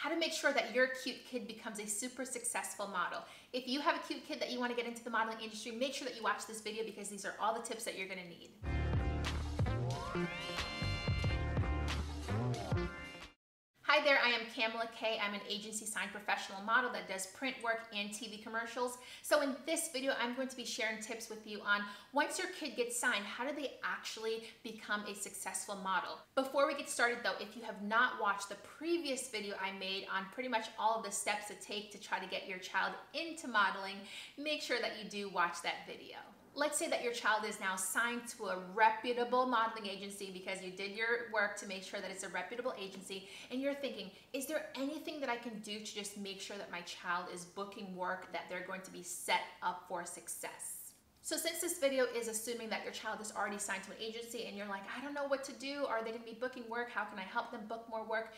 how to make sure that your cute kid becomes a super successful model. If you have a cute kid that you want to get into the modeling industry, make sure that you watch this video because these are all the tips that you're going to need. Hi there, I am Kamala Kay. I'm an agency signed professional model that does print work and TV commercials. So in this video, I'm going to be sharing tips with you on once your kid gets signed, how do they actually become a successful model? Before we get started though, if you have not watched the previous video I made on pretty much all of the steps to take to try to get your child into modeling, make sure that you do watch that video let's say that your child is now signed to a reputable modeling agency because you did your work to make sure that it's a reputable agency and you're thinking is there anything that i can do to just make sure that my child is booking work that they're going to be set up for success? So since this video is assuming that your child is already signed to an agency and you're like i don't know what to do. Are they going to be booking work? How can i help them book more work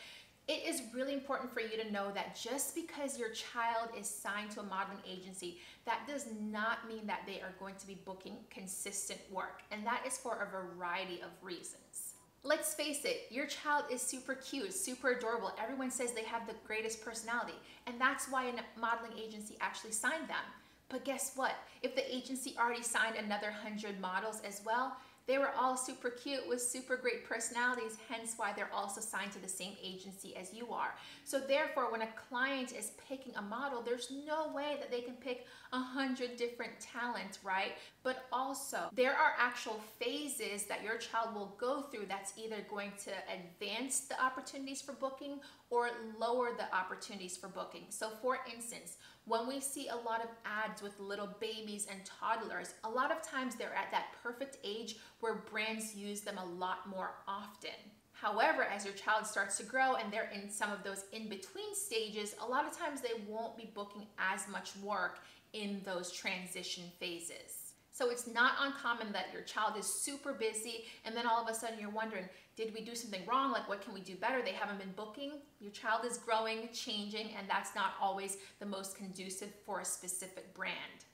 it is really important for you to know that just because your child is signed to a modeling agency, that does not mean that they are going to be booking consistent work. And that is for a variety of reasons. Let's face it, your child is super cute, super adorable. Everyone says they have the greatest personality. And that's why a modeling agency actually signed them. But guess what? If the agency already signed another 100 models as well, they were all super cute with super great personalities, hence why they're also signed to the same agency as you are. So therefore, when a client is picking a model, there's no way that they can pick a hundred different talents, right? But also, there are actual phases that your child will go through that's either going to advance the opportunities for booking or lower the opportunities for booking. So for instance, when we see a lot of ads with little babies and toddlers, a lot of times they're at that perfect age where brands use them a lot more often. However, as your child starts to grow and they're in some of those in-between stages, a lot of times they won't be booking as much work in those transition phases. So it's not uncommon that your child is super busy and then all of a sudden you're wondering, did we do something wrong? Like what can we do better? They haven't been booking. Your child is growing, changing, and that's not always the most conducive for a specific brand.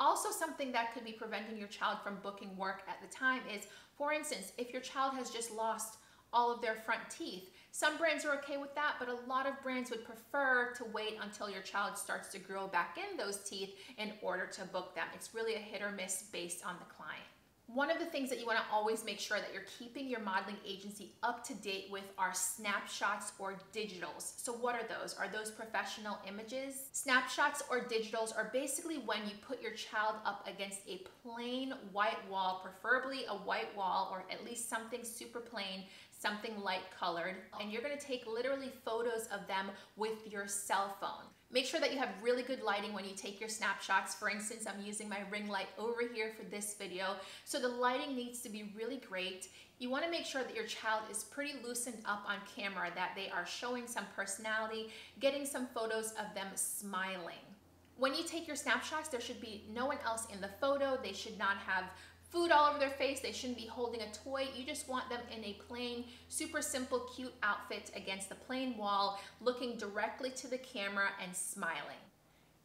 Also something that could be preventing your child from booking work at the time is, for instance, if your child has just lost all of their front teeth. Some brands are okay with that, but a lot of brands would prefer to wait until your child starts to grow back in those teeth in order to book them. It's really a hit or miss based on the client. One of the things that you want to always make sure that you're keeping your modeling agency up to date with are snapshots or digitals. So what are those? Are those professional images? Snapshots or digitals are basically when you put your child up against a plain white wall, preferably a white wall or at least something super plain something light colored, and you're gonna take literally photos of them with your cell phone. Make sure that you have really good lighting when you take your snapshots. For instance, I'm using my ring light over here for this video. So the lighting needs to be really great. You wanna make sure that your child is pretty loosened up on camera, that they are showing some personality, getting some photos of them smiling. When you take your snapshots, there should be no one else in the photo. They should not have food all over their face. They shouldn't be holding a toy. You just want them in a plain, super simple, cute outfit against the plain wall, looking directly to the camera and smiling.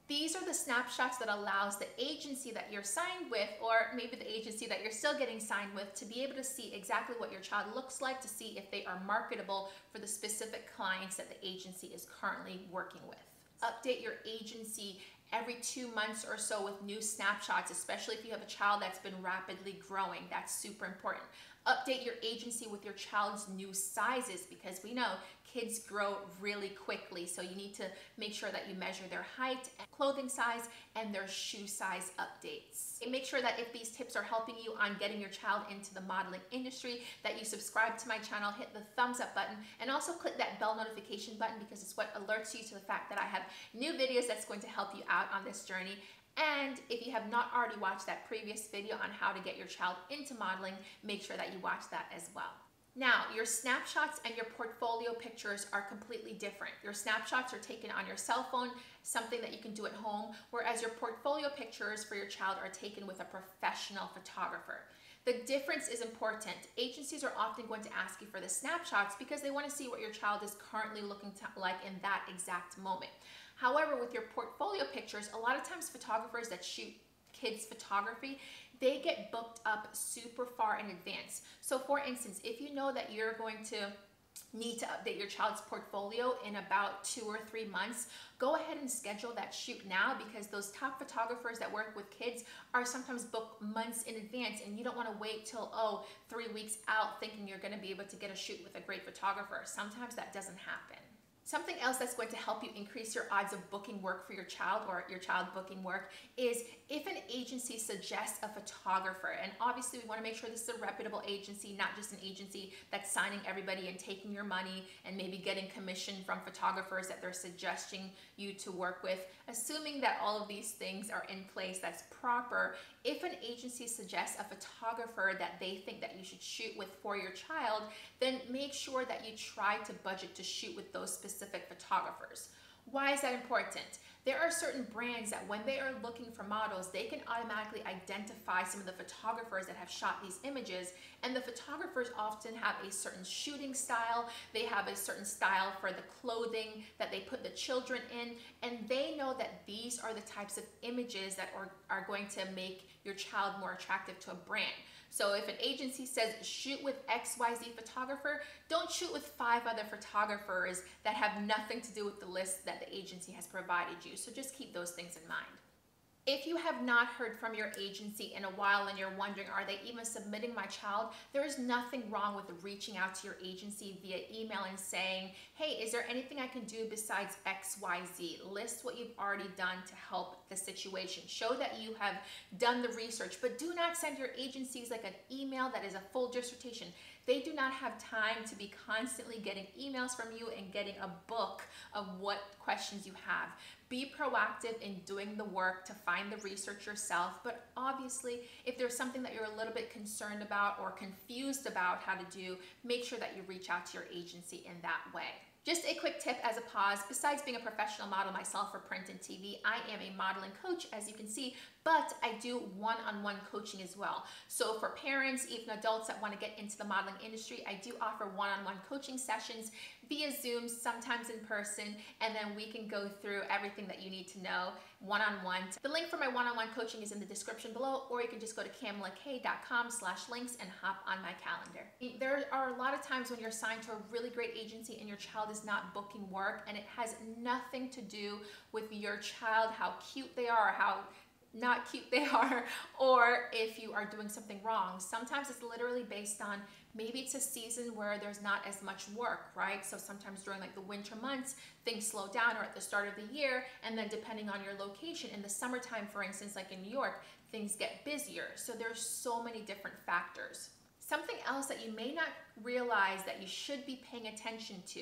These are the snapshots that allows the agency that you're signed with, or maybe the agency that you're still getting signed with, to be able to see exactly what your child looks like, to see if they are marketable for the specific clients that the agency is currently working with. Update your agency every two months or so with new snapshots, especially if you have a child that's been rapidly growing. That's super important. Update your agency with your child's new sizes because we know kids grow really quickly. So you need to make sure that you measure their height, and clothing size, and their shoe size updates. And make sure that if these tips are helping you on getting your child into the modeling industry, that you subscribe to my channel, hit the thumbs up button, and also click that bell notification button because it's what alerts you to the fact that I have new videos that's going to help you out on this journey. And if you have not already watched that previous video on how to get your child into modeling, make sure that you watch that as well. Now, your snapshots and your portfolio pictures are completely different. Your snapshots are taken on your cell phone, something that you can do at home, whereas your portfolio pictures for your child are taken with a professional photographer. The difference is important. Agencies are often going to ask you for the snapshots because they want to see what your child is currently looking like in that exact moment. However, with your portfolio pictures, a lot of times photographers that shoot kids photography, they get booked up super far in advance. So for instance, if you know that you're going to need to update your child's portfolio in about two or three months, go ahead and schedule that shoot now because those top photographers that work with kids are sometimes booked months in advance and you don't want to wait till, oh, three weeks out thinking you're going to be able to get a shoot with a great photographer. Sometimes that doesn't happen. Something else that's going to help you increase your odds of booking work for your child or your child booking work is if an agency suggests a photographer, and obviously we want to make sure this is a reputable agency, not just an agency that's signing everybody and taking your money and maybe getting commission from photographers that they're suggesting you to work with. Assuming that all of these things are in place that's proper, if an agency suggests a photographer that they think that you should shoot with for your child, then make sure that you try to budget to shoot with those specific photographers. Why is that important? There are certain brands that when they are looking for models, they can automatically identify some of the photographers that have shot these images. And the photographers often have a certain shooting style. They have a certain style for the clothing that they put the children in. And they know that these are the types of images that are, are going to make your child more attractive to a brand. So if an agency says shoot with XYZ photographer, don't shoot with five other photographers that have nothing to do with the list that the agency has provided you. So just keep those things in mind. If you have not heard from your agency in a while and you're wondering, are they even submitting my child? There is nothing wrong with reaching out to your agency via email and saying, hey, is there anything I can do besides XYZ? List what you've already done to help the situation. Show that you have done the research, but do not send your agencies like an email that is a full dissertation. They do not have time to be constantly getting emails from you and getting a book of what questions you have. Be proactive in doing the work to find the research yourself, but obviously, if there's something that you're a little bit concerned about or confused about how to do, make sure that you reach out to your agency in that way. Just a quick tip as a pause, besides being a professional model myself for print and TV, I am a modeling coach, as you can see, but I do one-on-one -on -one coaching as well. So for parents, even adults that wanna get into the modeling industry, I do offer one-on-one -on -one coaching sessions via Zoom, sometimes in person, and then we can go through everything that you need to know one-on-one. -on -one. The link for my one-on-one -on -one coaching is in the description below, or you can just go to kamlakay.com slash links and hop on my calendar. There are a lot of times when you're assigned to a really great agency and your child is not booking work and it has nothing to do with your child, how cute they are, how not cute they are, or if you are doing something wrong. Sometimes it's literally based on maybe it's a season where there's not as much work, right? So sometimes during like the winter months, things slow down or at the start of the year, and then depending on your location, in the summertime, for instance, like in New York, things get busier. So there's so many different factors. Something else that you may not realize that you should be paying attention to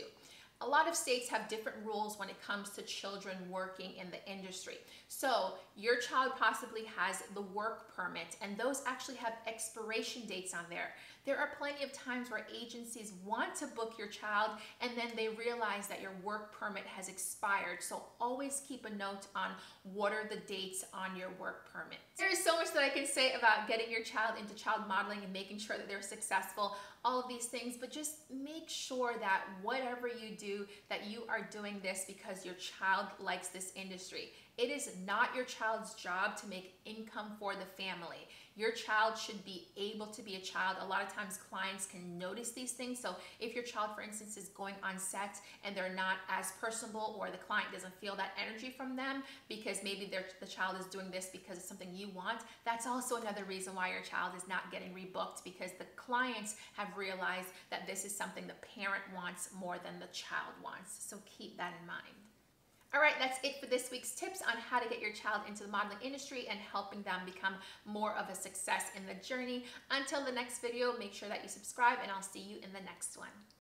a lot of states have different rules when it comes to children working in the industry. So your child possibly has the work permit and those actually have expiration dates on there. There are plenty of times where agencies want to book your child and then they realize that your work permit has expired. So always keep a note on what are the dates on your work permit. There is so much that I can say about getting your child into child modeling and making sure that they're successful, all of these things, but just make sure that whatever you do, that you are doing this because your child likes this industry. It is not your child's job to make income for the family. Your child should be able to be a child. A lot of times clients can notice these things. So if your child, for instance, is going on set and they're not as personable or the client doesn't feel that energy from them because maybe the child is doing this because it's something you want, that's also another reason why your child is not getting rebooked because the clients have realized that this is something the parent wants more than the child wants. So keep that in mind. All right, that's it for this week's tips on how to get your child into the modeling industry and helping them become more of a success in the journey. Until the next video, make sure that you subscribe and I'll see you in the next one.